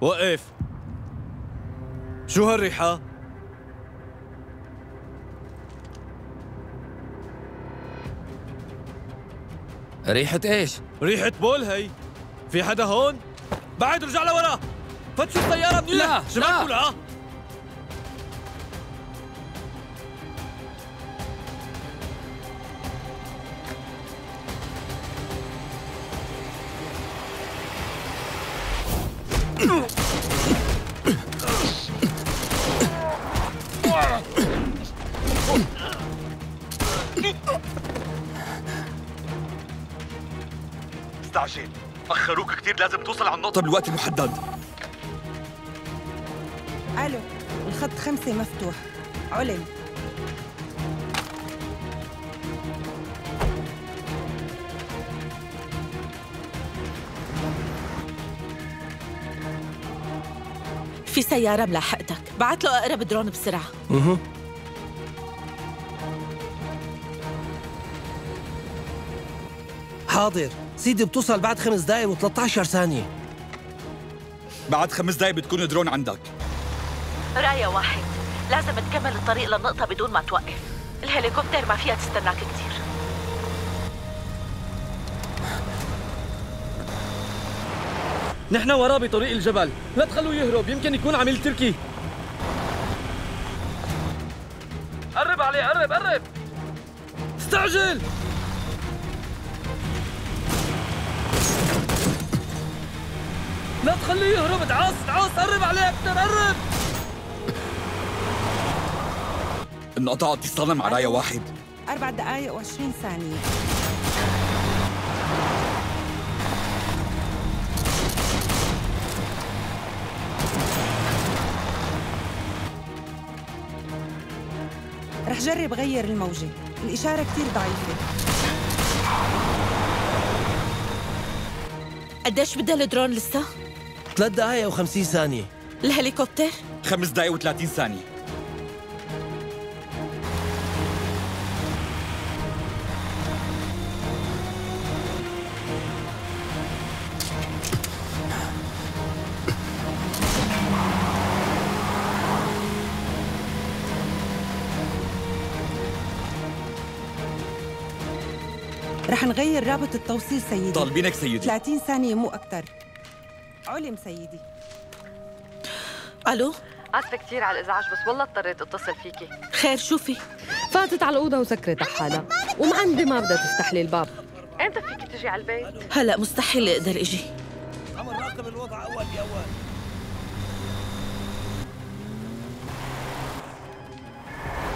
وقف شو هالريحة؟ ريحة إيش؟ ريحة بول هي في حدا هون؟ بعد رجع لورا فتشوا السيارة منيح لا، شباك لا. استعجل أخروك كثير لازم توصل على النقطة بالوقت المحدد. ألو الخط خمسة مفتوح. علم. في سيارة ملاحقتك بعت له أقرب درون بسرعة. حاضر. سيدي بتوصل بعد خمس دقايق و13 ثانية. بعد خمس دقايق بتكون درون عندك. راية واحد. لازم تكمل الطريق للنقطة بدون ما توقف. الهليكوبتر ما فيها تستناك كتير. نحن وراه بطريق الجبل. لا تخلوه يهرب. يمكن يكون عميل تركي. قرب عليه. قرب قرب. استعجل! لا تخليه يهرب. تعاص تعاص قرب عليه أكثر قرب. انقطع اتصالنا مع رايا واحد. أربع دقايق وعشرين ثانية. رح جرب غير الموجة الإشارة كتير ضعيفة قديش بدها الدرون لسه؟ ثلاث دقايق و50 ثانية الهليكوبتر؟ خمس دقايق و30 ثانية رح نغير رابط التوصيل سيدي. طالبينك سيدي. 30 ثانية مو أكتر. علم سيدي. ألو؟ آسفة كثير على الإزعاج بس والله اضطريت أتصل فيكي. خير شو في؟ فاتت على الأوضة وسكرت على حالها ومعندي ما بدها تفتح لي الباب. إمتى فيكي تجي على البيت؟ هلا مستحيل أقدر إجي. عم نراقب الوضع أول بأول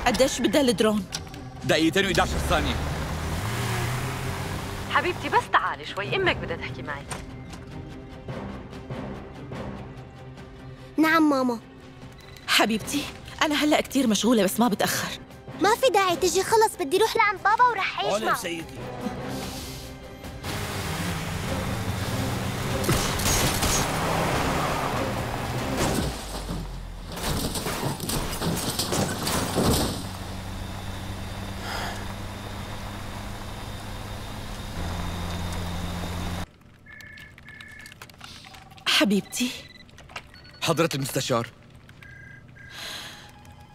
قديش بدها الدرون؟ دقيقتين و11 ثانية. حبيبتي بس تعالي شوي. أمك بدها تحكي معي. نعم ماما. حبيبتي أنا هلأ كتير مشغولة بس ما بتأخر. ما في داعي تجي خلص بدي روح لعند بابا ورح عيش علم معه. سيدي حبيبتي. حضرة المستشار.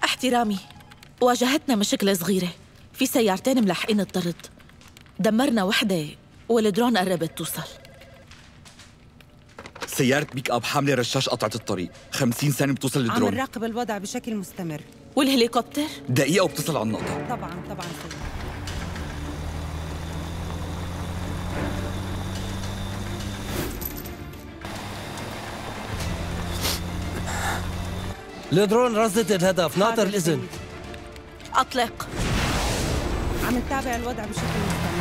احترامي واجهتنا مشكلة صغيرة. في سيارتين ملاحقين الطرد. دمرنا وحدة والدرون قربت توصل. سيارة بيك أب حاملة رشاش قطعت الطريق. 50 ثانية بتوصل عم للدرون نراقب الوضع بشكل مستمر. والهليكوبتر؟ دقيقة وبتصل على النقطة. طبعا طبعا سيدي. الدرون رصدت الهدف ناطر سيدي. أطلق عم نتابع الوضع بشكل مستمر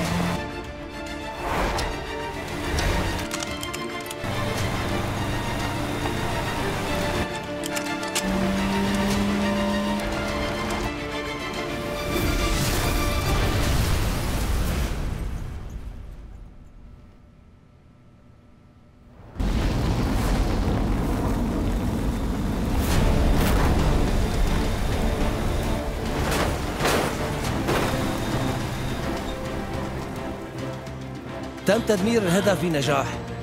تم تدمير الهدف بنجاح.